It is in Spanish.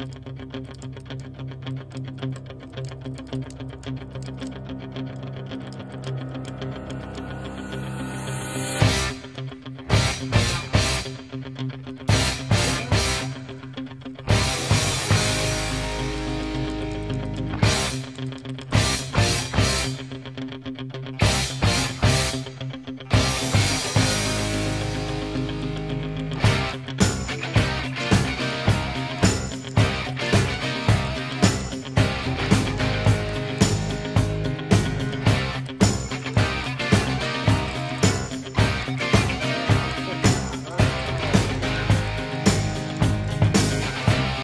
Gracias.